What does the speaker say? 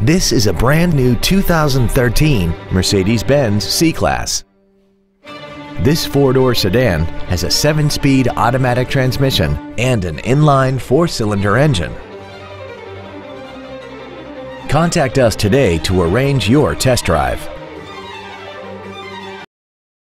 This is a brand new 2013 Mercedes-Benz C-Class. This four-door sedan has a seven-speed automatic transmission and an inline four-cylinder engine. Contact us today to arrange your test drive.